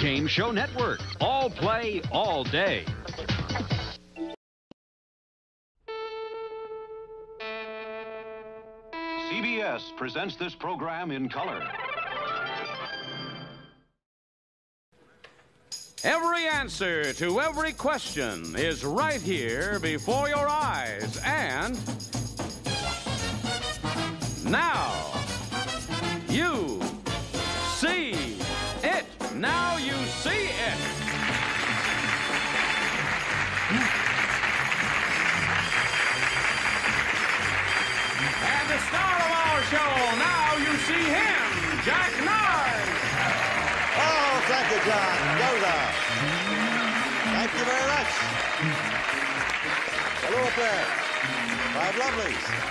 Game Show Network. All play, all day. CBS presents this program in color. Every answer to every question is right here before your eyes. And now you see it. Now you see it. And the star of our show, now you see him, Jack Narz. Oh, thank you, John. Goza. Thank you very much. Hello up there. Five lovelies.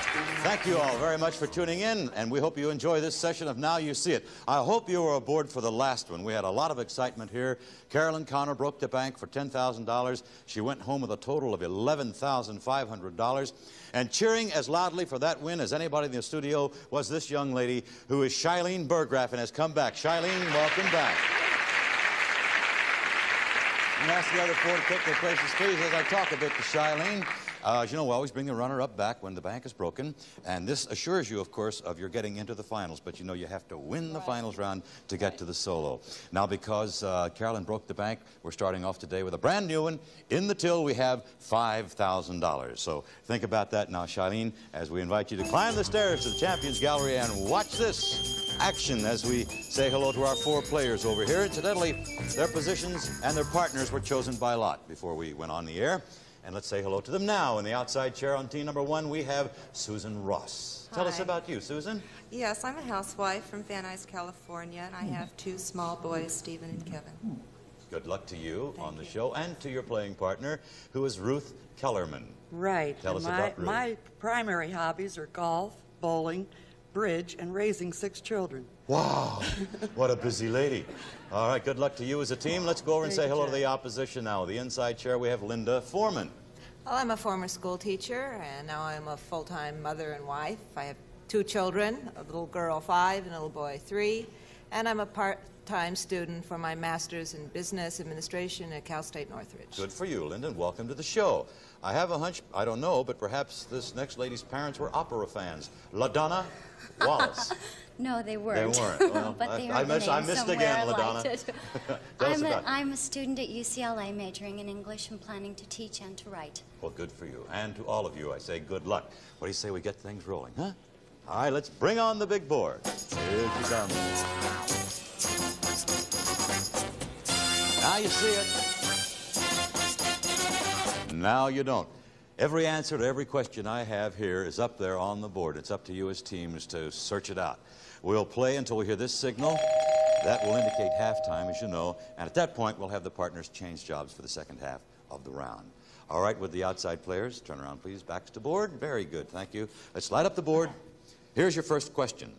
Thank you all very much for tuning in, and we hope you enjoy this session of Now You See It. I hope you were aboard for the last one. We had a lot of excitement here. Carolyn Connor broke the bank for $10,000. She went home with a total of $11,500. And cheering as loudly for that win as anybody in the studio was this young lady who is Shailene Burgraff and has come back. Shailene, welcome back. And ask the other four to take their places, please, as I talk a bit to Shailene. Uh, as you know, we always bring the runner-up back when the bank is broken, and this assures you, of course, of your getting into the finals. But you know, you have to win the finals round to get to the solo. Now, because uh, Carolyn broke the bank, we're starting off today with a brand new one. In the till, we have $5,000. So think about that now, Shailene, as we invite you to climb the stairs to the Champions Gallery and watch this action as we say hello to our four players over here. Incidentally, their positions and their partners were chosen by lot before we went on the air. And let's say hello to them now. In the outside chair on team number one, we have Susan Ross. Hi. Tell us about you, Susan. Yes, I'm a housewife from Van Nuys, California, and I have two small boys, Stephen and Kevin. Good luck to you Thank on the you. show and to your playing partner, who is Ruth Kellerman. Right. Tell and us my, about Ruth. My primary hobbies are golf, bowling, bridge, and raising six children. Wow, what a busy lady. All right, good luck to you as a team. Let's go over and say hello to the opposition now. The inside chair, we have Linda Foreman. Well, I'm a former school teacher, and now I'm a full-time mother and wife. I have two children, a little girl five and a little boy three, and I'm a part-time student for my master's in business administration at Cal State Northridge. Good for you, Linda, welcome to the show. I have a hunch, I don't know, but perhaps this next lady's parents were opera fans. LaDonna Wallace. No, they weren't. They weren't. Well, but I- they I heard the I name missed somewhere. again, I liked LaDonna. it. Tell I'm, a, about it. I'm a student at UCLA majoring in English and planning to teach and to write. Well, good for you. And to all of you, I say good luck. What do you say we get things rolling, huh? All right, let's bring on the big board. Here she comes. Now you see it. Now you don't. Every answer to every question I have here is up there on the board. It's up to you as teams to search it out. We'll play until we hear this signal. That will indicate halftime, as you know. And at that point, we'll have the partners change jobs for the second half of the round. All right, with the outside players, turn around, please. Backs to board. Very good. Thank you. Let's light up the board. Here's your first question.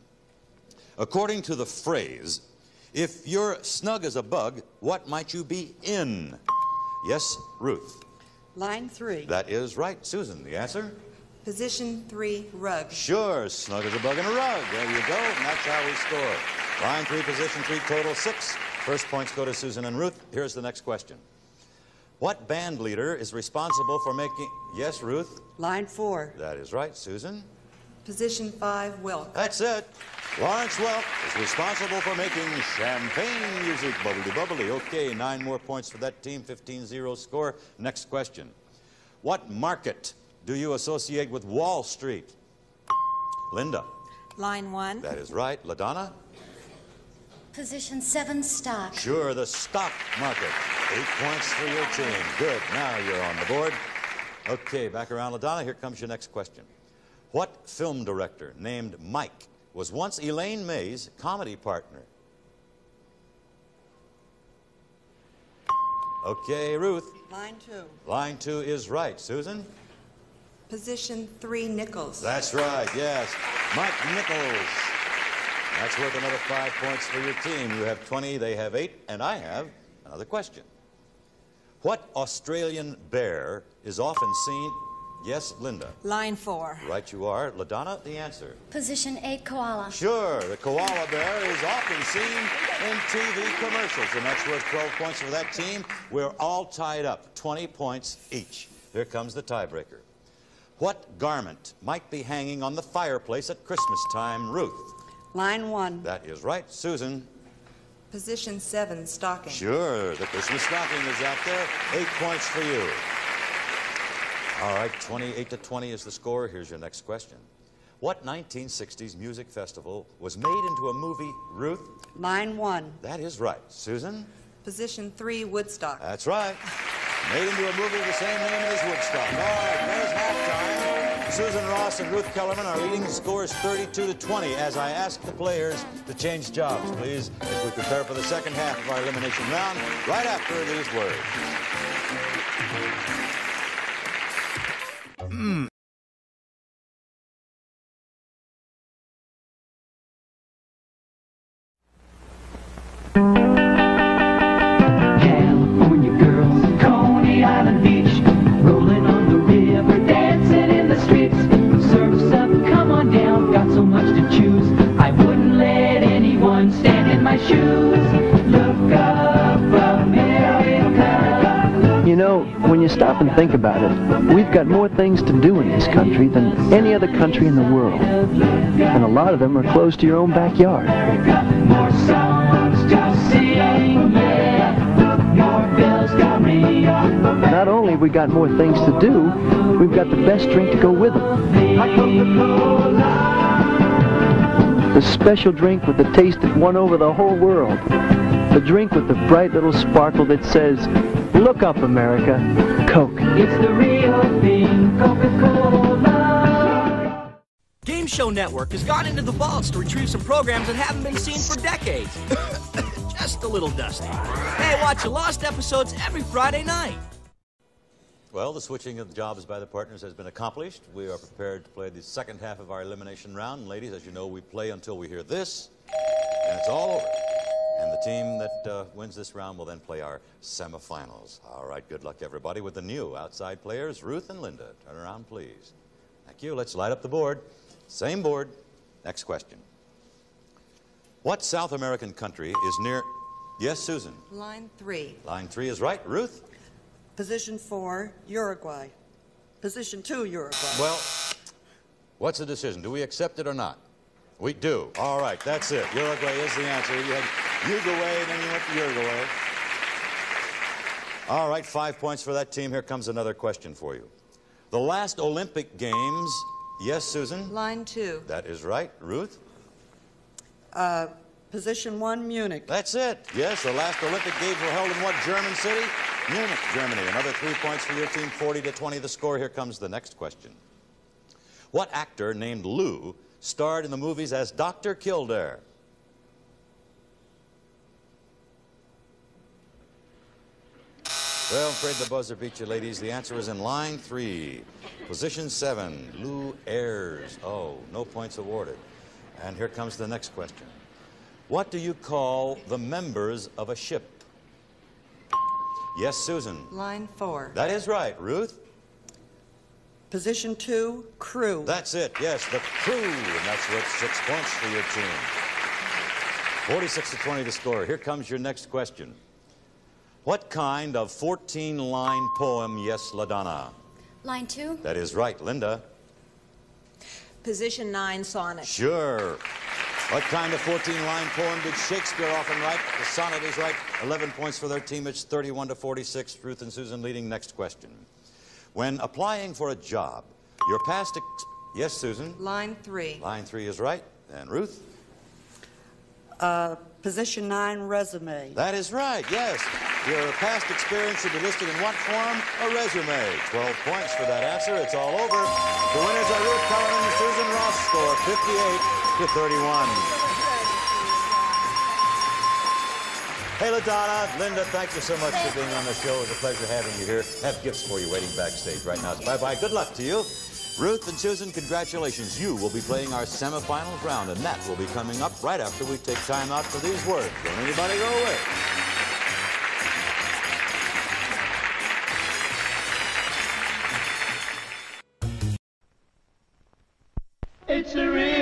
According to the phrase, if you're snug as a bug, what might you be in? Yes, Ruth. Line three. That is right. Susan, the answer? Position three, rug. Sure, snug as a bug in a rug. There you go, and that's how we score. Line three, position three, total six. First points go to Susan and Ruth. Here's the next question. What band leader is responsible for making... Yes, Ruth? Line four. That is right. Susan? Position five, Welk. That's it. Lawrence Welk is responsible for making champagne music. Bubbly, bubbly. Okay, nine more points for that team. 15-0 score. Next question. What market do you associate with Wall Street? Linda. Line one. That is right. LaDonna? Position seven, stock. Sure, the stock market. Eight points for your team. Good. Now you're on the board. Okay, back around LaDonna. Here comes your next question. What film director named Mike was once Elaine May's comedy partner? Okay, Ruth. Line two. Line two is right. Susan? Position three, Nichols. That's right, yes. Mike Nichols. That's worth another five points for your team. You have 20, they have eight, and I have another question. What Australian bear is often seen... Yes, Linda. Line four. Right you are. LaDonna, the answer. Position 8, koala. Sure, the koala bear is often seen in TV commercials, and that's worth 12 points for that team. We're all tied up, 20 points each. Here comes the tiebreaker. What garment might be hanging on the fireplace at Christmas time, Ruth? Line one. That is right. Susan? Position seven, stocking. Sure, the Christmas stocking is out there. Eight points for you. All right, 28 to 20 is the score. Here's your next question. What 1960s music festival was made into a movie, Ruth? Line one. That is right. Susan? Position three, Woodstock. That's right. Made into a movie of the same name as Woodstock. All right, there's halftime. Susan Ross and Ruth Kellerman are leading the scores 32 to 20 as I ask the players to change jobs, please, as we prepare for the second half of our elimination round right after these words. California stop and think about it, we've got more things to do in this country than any other country in the world. And a lot of them are close to your own backyard. More songs to sing, yeah. More bells got ring. Not only have we got more things to do, we've got the best drink to go with them. The special drink with the taste that won over the whole world. The drink with the bright little sparkle that says, Look up, America, Coke. It's the real thing, Coca-Cola. Game Show Network has gone into the vaults to retrieve some programs that haven't been seen for decades. Just a little dusty. Hey, watch the lost episodes every Friday night. Well, the switching of jobs by the partners has been accomplished. We are prepared to play the second half of our elimination round. Ladies, as you know, we play until we hear this, and it's all over. And the team that uh, wins this round will then play our semifinals. All right, good luck, everybody, with the new outside players, Ruth and Linda. Turn around, please. Thank you. Let's light up the board. Same board. Next question. What South American country is near... Yes, Susan. Line three. Line three is right. Ruth? Position four, Uruguay. Position two, Uruguay. Well, what's the decision? Do we accept it or not? We do. All right, that's it. Uruguay is the answer. You Uruguay, and then you went to Uruguay. All right, five points for that team. Here comes another question for you. The last Olympic Games. Yes, Susan? Line two. That is right. Ruth? Uh, position one, Munich. That's it. Yes, the last Olympic Games were held in what German city? Munich, Germany. Another three points for your team, 40 to 20 the score. Here comes the next question. What actor named Lew starred in the movies as Dr. Kildare? Well, I'm afraid the buzzer beat you, ladies. The answer is in line three. Position seven, Lew Ayres. Oh, no points awarded. And here comes the next question. What do you call the members of a ship? Yes, Susan. Line four. That is right. Ruth? Position two, crew. That's it. Yes, the crew. And that's worth six points for your team. 46 to 20 to score. Here comes your next question. What kind of 14 line poem, yes, LaDonna? Line 2, That is right. Linda? Position nine, sonnet. Sure. What kind of 14 line poem did Shakespeare often write? The sonnet is right. 11 points for their team. It's 31 to 46. Ruth and Susan leading. Next question. When applying for a job, your past. Ex- yes, Susan? Line three. Line three is right. And Ruth? Uh, position nine, resume. That is right, yes. Your past experience should be listed in what form? A resume. 12 points for that answer. It's all over. The winners are Ruth Cullen and Susan Ross. Score 58 to 31. Hey, LaDonna, Linda, thank you so much for being on the show. It was a pleasure having you here. Have gifts for you waiting backstage right now. Bye-bye. Good luck to you. Ruth and Susan, congratulations. You will be playing our semifinals round, and that will be coming up right after we take time out for these words. Don't anybody go away. victory.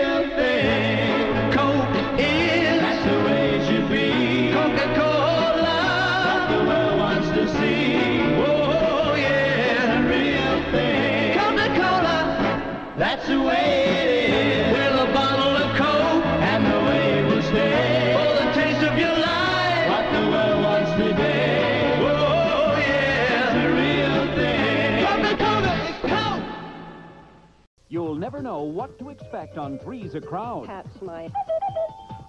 Never know what to expect on Three's a Crowd. Perhaps my...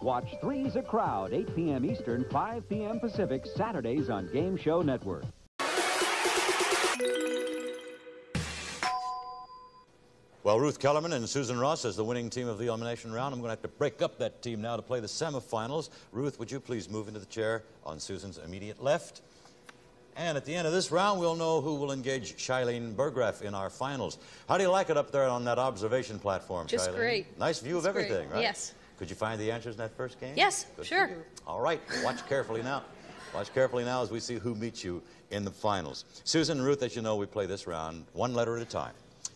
Watch Three's a Crowd, 8 p.m. Eastern, 5 p.m. Pacific, Saturdays on Game Show Network. Well, Ruth Kellerman and Susan Ross as the winning team of the elimination round. I'm going to have to break up that team now to play the semifinals. Ruth, would you please move into the chair on Susan's immediate left? And at the end of this round, we'll know who will engage Shailene Berggraf in our finals. How do you like it up there on that observation platform, Just Shailene? great. Nice view Just of great. everything, right? Yes. Could you find the answers in that first game? Yes, Good sure. All right, watch carefully now. Watch carefully now as we see who meets you in the finals. Susan and Ruth, as you know, we play this round one letter at a time.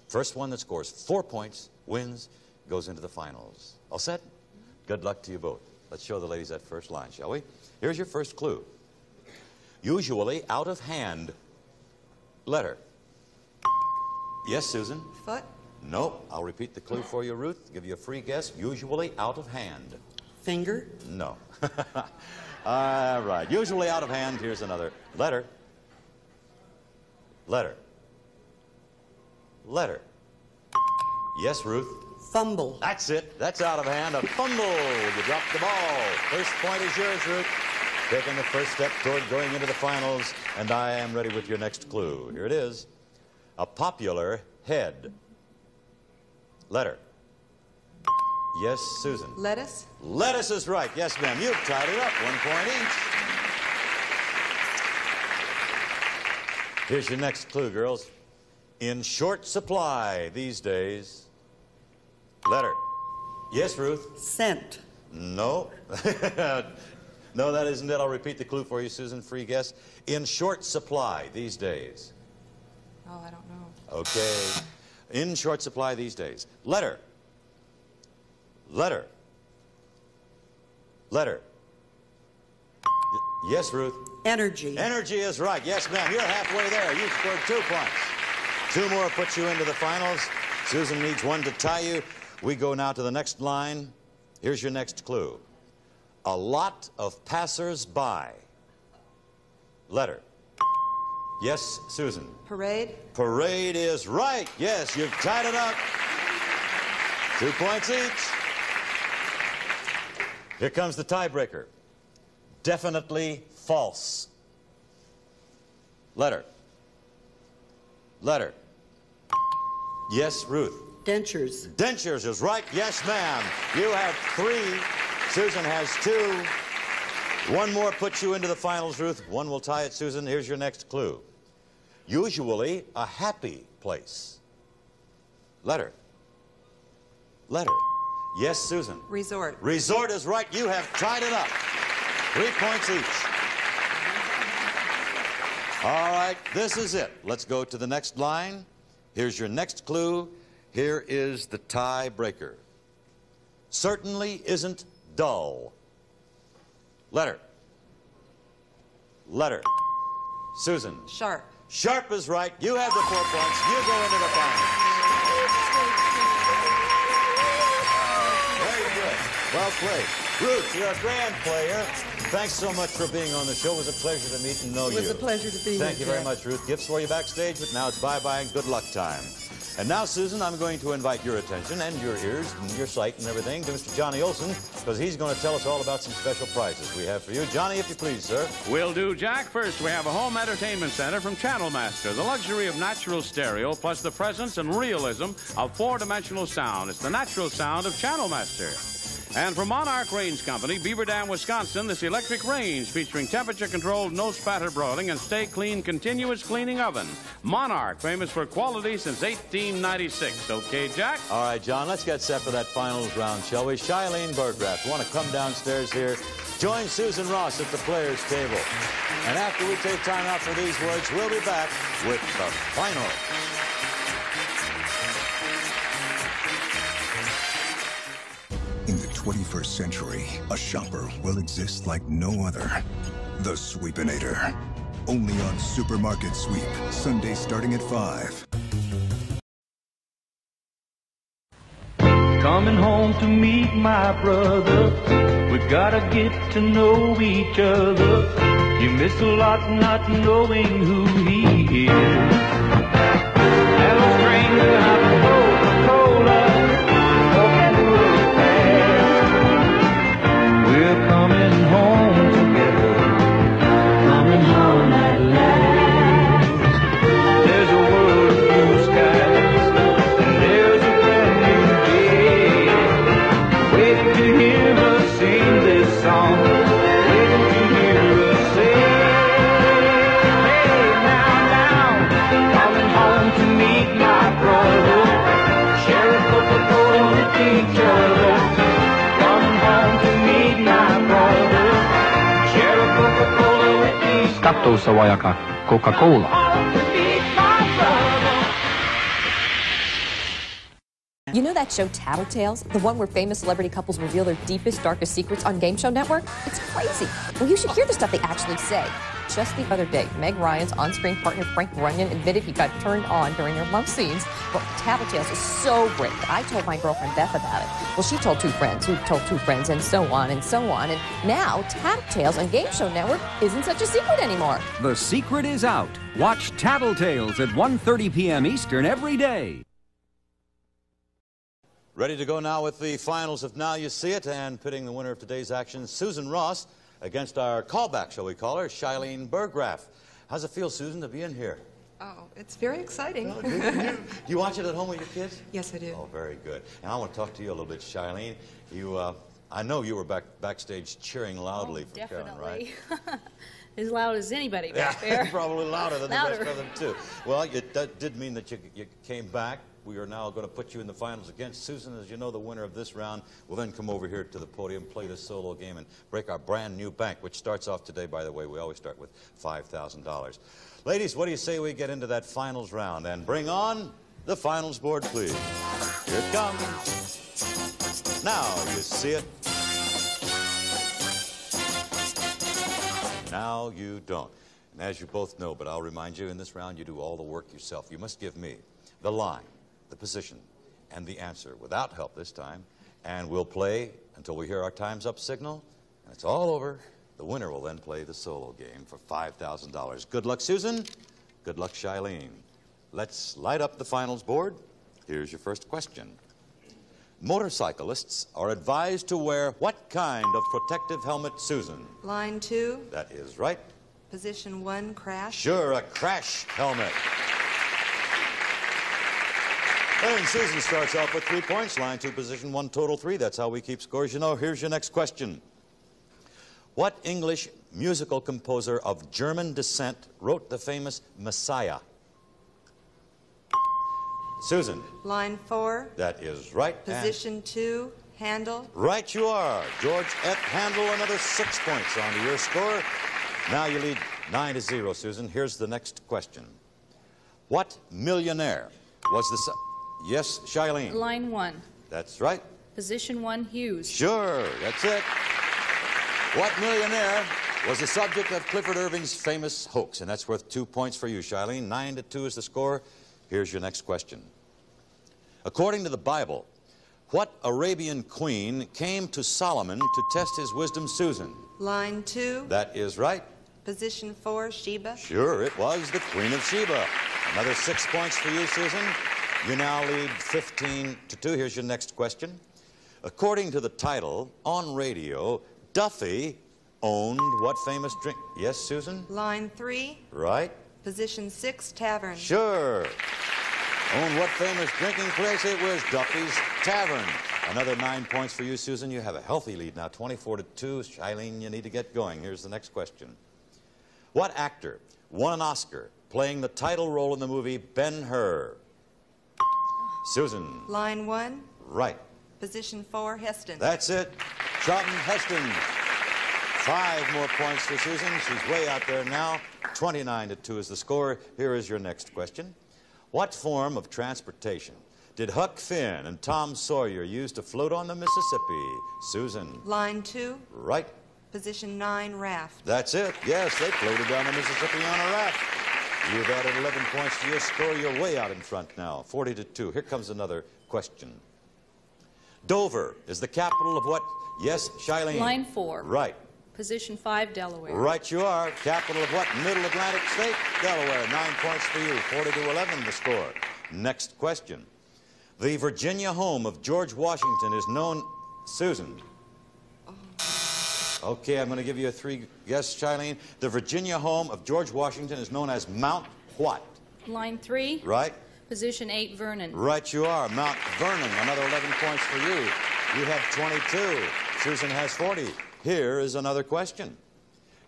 First one that scores four points wins, goes into the finals. All set? Good luck to you both. Let's show the ladies that first line, shall we? Here's your first clue. Usually out of hand letter. Yes, Susan? Foot? No. I'll repeat the clue for you, Ruth. Give you a free guess. Usually out of hand. Finger? No. All right. Usually out of hand. Here's another letter. Letter. Letter. Yes, Ruth. Fumble. That's it. That's out of hand. A fumble. You dropped the ball. First point is yours, Ruth. Taking the first step toward going into the finals, and I am ready with your next clue. Here it is. A popular head. Letter. Yes, Susan. Lettuce? Lettuce is right. Yes, ma'am. You've tied it up. One point each. Here's your next clue, girls. In short supply these days. Letter. Yes, Ruth? Scent. No. no, that isn't it. I'll repeat the clue for you, Susan. Free guess. In short supply these days. Oh, I don't know. Okay. In short supply these days. Letter. Letter. Letter. Y- yes, Ruth? Energy. Energy is right. Yes, ma'am. You're halfway there. You scored two points. Two more puts you into the finals. Susan needs one to tie you. We go now to the next line. Here's your next clue. A lot of passers-by. Letter. Yes, Susan. Parade? Parade is right. Yes, you've tied it up. Two points each. Here comes the tiebreaker. Definitely false. Letter. Letter. Yes, Ruth. Dentures. Dentures is right. Yes, ma'am. You have three. Susan has two. One more puts you into the finals, Ruth. One will tie it, Susan. Here's your next clue. Usually a happy place. Letter. Letter. Yes, Susan. Resort. Resort is right. You have tied it up. Three points each. All right, this is it. Let's go to the next line. Here's your next clue. Here is the tiebreaker. Certainly isn't dull. Letter. Letter. Susan. Sharp. Sharp is right. You have the four points. You go into the finals. Very good. Well played. Ruth, you're a grand player. Thanks so much for being on the show. It was a pleasure to meet and know you. It you. was a pleasure to be Thank here, Thank you very much, Ruth. Gifts for you backstage, but now it's bye-bye and good luck time. And now, Susan, I'm going to invite your attention and your ears and your sight and everything to Mr. Johnny Olson, because he's going to tell us all about some special prizes we have for you. Johnny, if you please, sir. We'll do, Jack. First, we have a home entertainment center from Channel Master. The luxury of natural stereo plus the presence and realism of four-dimensional sound. It's the natural sound of Channel Master. And from Monarch Range Company, Beaver Dam, Wisconsin, this electric range featuring temperature-controlled, no spatter broiling, and stay clean continuous cleaning oven. Monarch, famous for quality since 1896. Okay, Jack? All right, John, let's get set for that finals round, shall we? Shailene Berggraf, want to come downstairs here? Join Susan Ross at the players' table. And after we take time out for these words, we'll be back with the final. 21st century, a shopper will exist like no other. The Sweepinator. Only on Supermarket Sweep, Sunday starting at 5. Coming home to meet my brother. We gotta get to know each other. You miss a lot not knowing who he is. Hello, stranger, each You know that show Tattletales? The one where famous celebrity couples reveal their deepest, darkest secrets on Game Show Network? It's crazy. Well, you should hear the stuff they actually say. Just the other day, Meg Ryan's on screen partner Frank Runyon admitted he got turned on during their love scenes. Well, Tattletales is so great. that I told my girlfriend Beth about it. Well, she told two friends who told two friends, and so on and so on. And now, Tattletales on Game Show Network isn't such a secret anymore. The secret is out. Watch Tattletales at 1:30 p.m. Eastern every day. Ready to go now with the finals of Now You See It and pitting the winner of today's action, Susan Ross, against our callback, shall we call her, Shailene Berggraf. How's it feel, Susan, to be in here? Oh, it's very exciting. Oh, Do you watch it at home with your kids? yes, I do. Oh, very good. And I want to talk to you a little bit, Shailene. You, uh, I know you were back backstage cheering loudly for Karen, right? Definitely. as loud as anybody back there. Probably louder than the rest of them, too. Well, it, that did mean that you, you came back. We are now going to put you in the finals against Susan. As you know, the winner of this round will then come over here to the podium, play this solo game, and break our brand new bank, which starts off today, by the way. We always start with $5,000. Ladies, what do you say we get into that finals round and bring on the finals board, please? Here it comes. Now you see it. Now you don't. And as you both know, but I'll remind you, in this round you do all the work yourself. You must give me the line, the position, and the answer without help this time. And we'll play until we hear our time's up signal, and it's all over. The winner will then play the solo game for $5,000. Good luck, Susan. Good luck, Shailene. Let's light up the finals board. Here's your first question. Motorcyclists are advised to wear what kind of protective helmet, Susan? Line two, That is right. position one, crash. Sure, a crash helmet. And Susan starts off with three points. Line two, position one, total three. That's how we keep scores. You know, here's your next question. What English musical composer of German descent wrote the famous Messiah? Susan, Line four, that is right. And position two, Handel. Right you are. George F. Handel, another six points onto your score. Now you lead nine to zero, Susan. Here's the next question. What millionaire was the... su- Yes, Shilene. Line one, That's right. position one, Hughes. Sure, that's it. What millionaire was the subject of Clifford Irving's famous hoax? And that's worth two points for you, Shilene. Nine to two is the score. Here's your next question. According to the Bible, what Arabian queen came to Solomon to test his wisdom, Susan? Line two, That is right. position four, Sheba. Sure, it was the Queen of Sheba. Another six points for you, Susan. You now lead 15 to 2. Here's your next question. According to the title on radio, Duffy owned what famous drink? Yes, Susan? Line three, Right? position six, Tavern. Sure. Owned what famous drinking place? It was Duffy's Tavern. Another nine points for you, Susan. You have a healthy lead now, 24 to 2. Shailene, you need to get going. Here's the next question. What actor won an Oscar playing the title role in the movie Ben Hur? Susan. Line one, Right. position four, Heston. That's it. Charlton Heston. Five more points for Susan. She's way out there now. 29 to 2 is the score. Here is your next question. What form of transportation did Huck Finn and Tom Sawyer use to float on the Mississippi? Susan. Line two, Right. position nine, Raft. That's it. Yes, they floated down the Mississippi on a raft. You've added 11 points to your score. You're way out in front now. 40 to 2. Here comes another question. Dover is the capital of what? Yes, Shilene. Line four, Right. position five, Delaware. Right you are. Capital of what? Middle Atlantic State? Delaware. Nine points for you. 40 to 11 the score. Next question. The Virginia home of George Washington is known... Susan. Okay, I'm going to give you a three guess, Shilene. The Virginia home of George Washington is known as Mount what? Line three, Right? position eight, Vernon. Right you are. Mount Vernon. Another 11 points for you. You have 22. Susan has 40. Here is another question.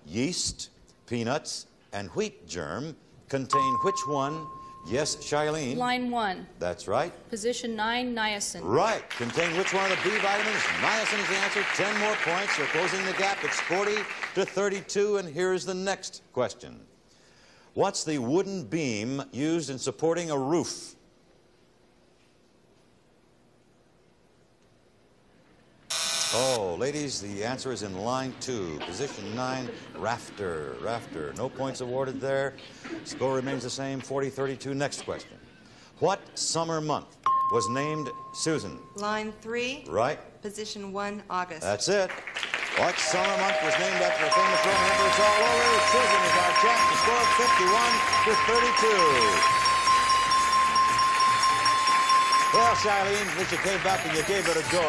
Yeast, peanuts, and wheat germ contain which one? Yes, Shailene. Line 1, That's right. position 9, niacin. Right. Contain which one of the B vitamins? Niacin is the answer. 10 more points. You're closing the gap. It's 40 to 32. And here's the next question. What's the wooden beam used in supporting a roof? Oh, ladies, the answer is in line two. Position nine, rafter, rafter. No points awarded there. Score remains the same, 40-32. Next question. What summer month was named Susan? Line three, Right? position one, August. That's it. What summer month was named after a famous Roman emperor? It's all over. Susan is our champ. The score of 51 to 32. Well, Charlene, at least you came back and you gave it a go.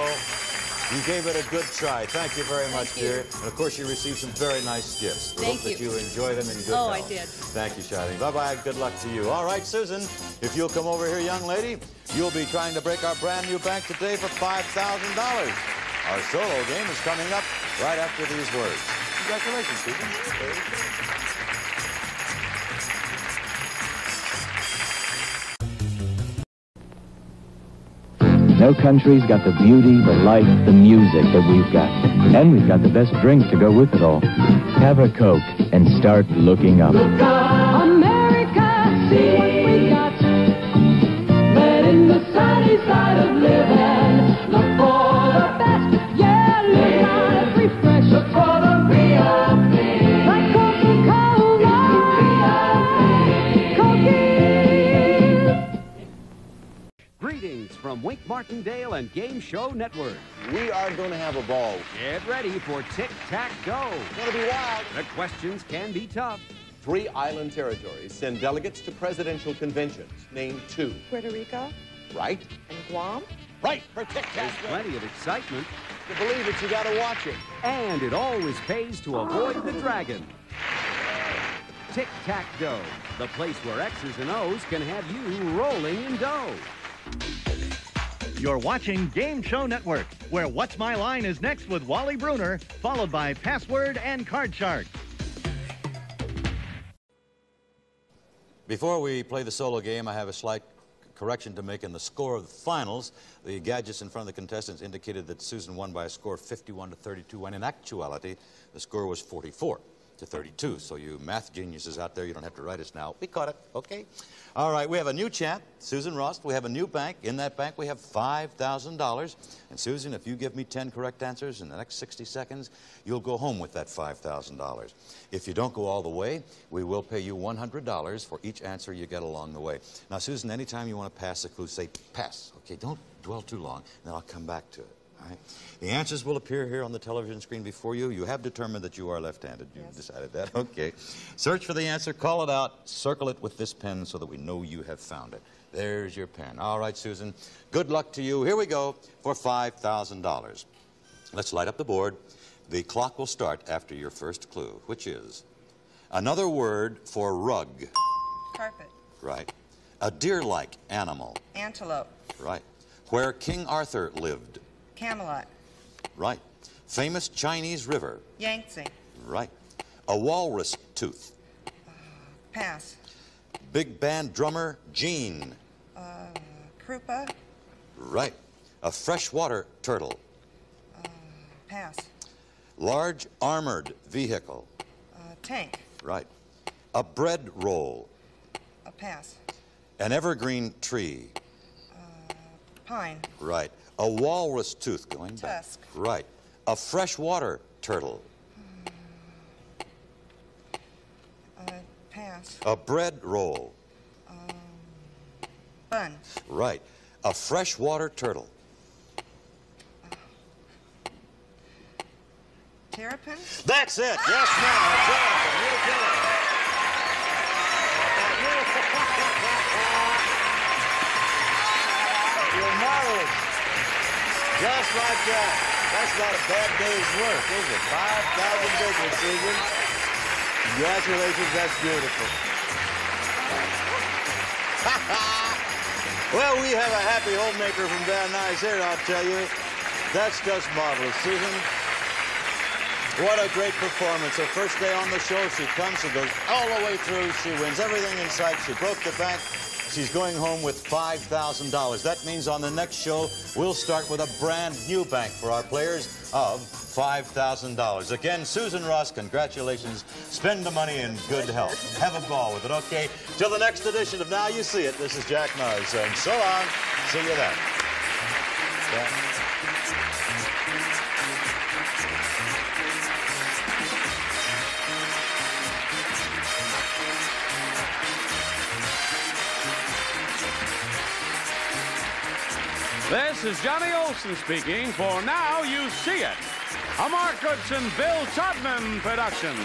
You gave it a good try. Thank you very much, you. dear. And of course, you received some very nice gifts. We Thank hope that you. you enjoy them in good Oh, I did. Thank you, Charlene. Bye-bye. Good luck to you. All right, Susan, if you'll come over here, young lady, you'll be trying to break our brand new bank today for $5,000. Our solo game is coming up right after these words. Congratulations, Susan. No country's got the beauty, the life, the music that we've got. And we've got the best drink to go with it all. Have a Coke and start looking up. From Wink Martindale and Game Show Network. We are going to have a ball. Get ready for Tic Tac Dough. Going to be wild. The questions can be tough. Three island territories send delegates to presidential conventions. Name two. Puerto Rico Right? and Guam. Right for Tic There's plenty of excitement, To believe it, you got to watch it. and it always pays to avoid the dragon. Tic Tac Dough, the place where X's and O's can have you rolling in dough. You're watching Game Show Network, where What's My Line is next with Wally Bruner, followed by Password and Card Shark. Before we play the solo game, I have a slight correction to make in the score of the finals. The gadgets in front of the contestants indicated that Susan won by a score of 51 to 32, when in actuality, the score was 44 to 32. So you math geniuses out there, you don't have to write us now. We caught it, okay? All right, we have a new champ, Susan Rost. We have a new bank. In that bank, we have $5,000. And Susan, if you give me 10 correct answers in the next 60 seconds, you'll go home with that $5,000. If you don't go all the way, we will pay you $100 for each answer you get along the way. Now, Susan, anytime you want to pass a clue, say pass. Okay, don't dwell too long, and then I'll come back to it. All right? The answers will appear here on the television screen before you. You have determined that you are left-handed. You've decided that. Okay. Search for the answer, call it out, circle it with this pen so that we know you have found it. There's your pen. All right, Susan. Good luck to you. Here we go for $5,000. Let's light up the board. The clock will start after your first clue, which is another word for rug. Carpet, Right. A deer-like animal. antelope, Right. Where King Arthur lived. Camelot, Right. Famous Chinese river. Yangtze, Right. A walrus tooth. pass. Big band drummer Gene. Uh, Krupa, Right. A freshwater turtle. pass. Large armored vehicle. Uh, tank, Right. A bread roll. a pass. An evergreen tree. Pine, Right. A walrus tooth going back. Tusk. Right. A freshwater turtle. uh, pass. A bread roll. Bun, Right. A freshwater turtle. terrapin, That's it. Yes, ma'am. Terrapin. You did it. You're marvelous. Just like that. That's not a bad day's work, is it? 5,000 business, Susan. Congratulations. That's beautiful. well, we have a happy homemaker from Van Nuys here, I'll tell you. That's just marvelous, Susan. What a great performance. Her first day on the show, she comes, she goes all the way through, she wins everything in sight, she broke the bank. She's going home with $5,000. That means on the next show, we'll start with a brand new bank for our players of $5,000. Again, Susan Ross, congratulations. Spend the money in good health. Have a ball with it, okay? Till the next edition of Now You See It, this is Jack Narz saying so long. See you then. Yeah. This is Johnny Olson speaking for Now You See It, a Mark Goodson, Bill Todman production.